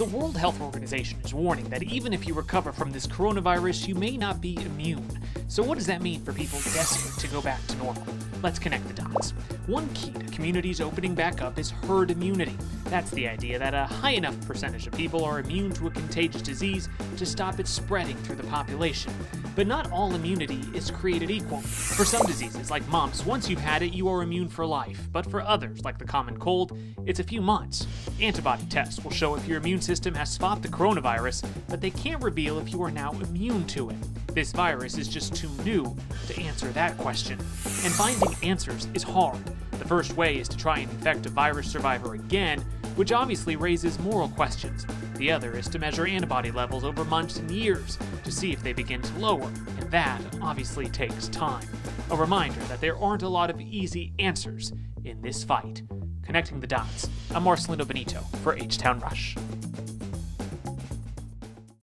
The World Health Organization is warning that even if you recover from this coronavirus, you may not be immune. So, what does that mean for people desperate to go back to normal? Let's connect the dots. One key to communities opening back up is herd immunity. That's the idea that a high enough percentage of people are immune to a contagious disease to stop it spreading through the population. But not all immunity is created equal. For some diseases, like mumps, once you've had it, you are immune for life. But for others, like the common cold, it's a few months. Antibody tests will show if your immune system has fought the coronavirus, but they can't reveal if you are now immune to it. This virus is just too new to answer that question. And finding answers is hard. The first way is to try and infect a virus survivor again, which obviously raises moral questions. The other is to measure antibody levels over months and years to see if they begin to lower, and that obviously takes time. A reminder that there aren't a lot of easy answers in this fight. Connecting the dots, I'm Marcelino Benito for H Town Rush.